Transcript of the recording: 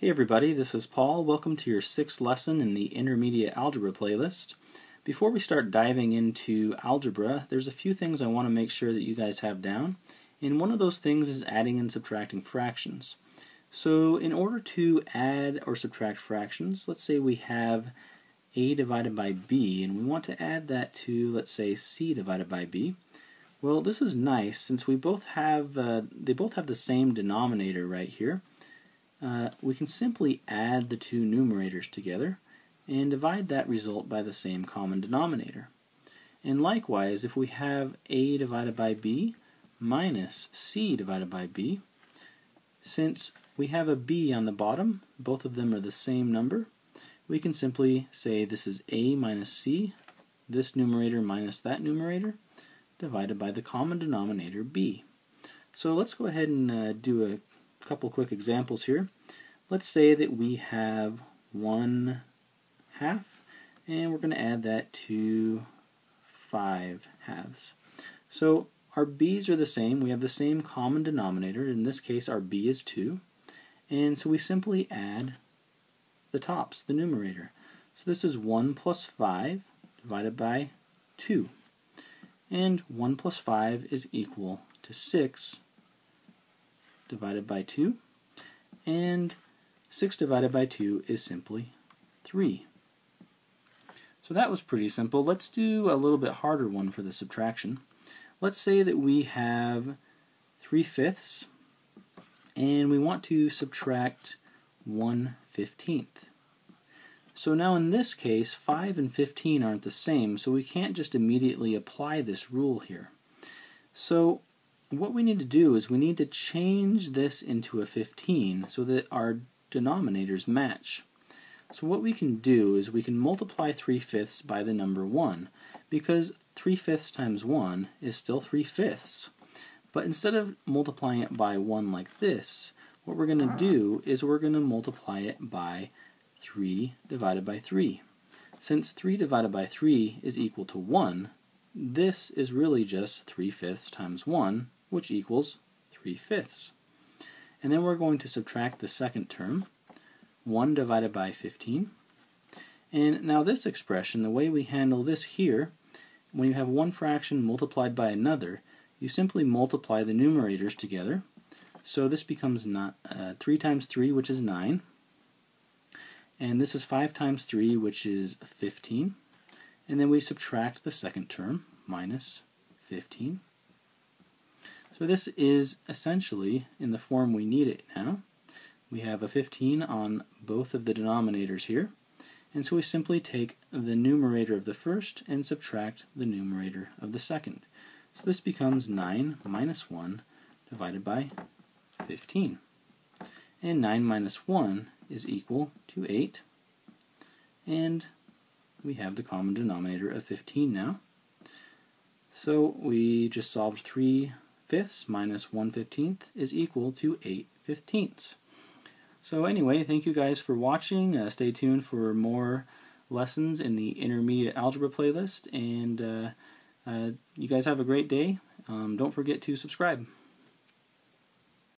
Hey everybody, this is Paul. Welcome to your sixth lesson in the Intermediate Algebra playlist. Before we start diving into algebra, there's a few things I want to make sure that you guys have down. And one of those things is adding and subtracting fractions. So in order to add or subtract fractions, let's say we have a divided by b, and we want to add that to, let's say, c divided by b. Well, this is nice since we both have, uh, they both have the same denominator right here uh, we can simply add the two numerators together and divide that result by the same common denominator. And likewise, if we have a divided by b minus c divided by b, since we have a b on the bottom, both of them are the same number, we can simply say this is a minus c, this numerator minus that numerator, divided by the common denominator b. So let's go ahead and uh, do a couple quick examples here. Let's say that we have one half, and we're going to add that to five halves. So our b's are the same. We have the same common denominator. In this case, our b is 2. And so we simply add the tops, the numerator. So this is 1 plus 5 divided by 2. And 1 plus 5 is equal to 6 divided by 2. And 6 divided by 2 is simply 3. So that was pretty simple. Let's do a little bit harder one for the subtraction. Let's say that we have 3 fifths and we want to subtract 1 fifteenth. So now in this case, 5 and 15 aren't the same, so we can't just immediately apply this rule here. So what we need to do is we need to change this into a 15 so that our denominators match. So what we can do is we can multiply 3 fifths by the number 1 because 3 fifths times 1 is still 3 fifths. But instead of multiplying it by 1 like this, what we're going to do is we're going to multiply it by 3 divided by 3. Since 3 divided by 3 is equal to 1, this is really just 3 fifths times 1, which equals 3 fifths. And then we're going to subtract the second term, 1 divided by 15. And now this expression, the way we handle this here, when you have one fraction multiplied by another, you simply multiply the numerators together. So this becomes not, uh, 3 times 3, which is 9. And this is 5 times 3, which is 15. And then we subtract the second term, minus 15. So this is essentially in the form we need it now. We have a 15 on both of the denominators here. And so we simply take the numerator of the first and subtract the numerator of the second. So this becomes 9 minus 1 divided by 15. And 9 minus 1 is equal to 8. And we have the common denominator of 15 now. So we just solved 3 fifths minus 1 15th is equal to 8 fifteenths. So anyway, thank you guys for watching. Uh, stay tuned for more lessons in the Intermediate Algebra playlist, and uh, uh, you guys have a great day. Um, don't forget to subscribe.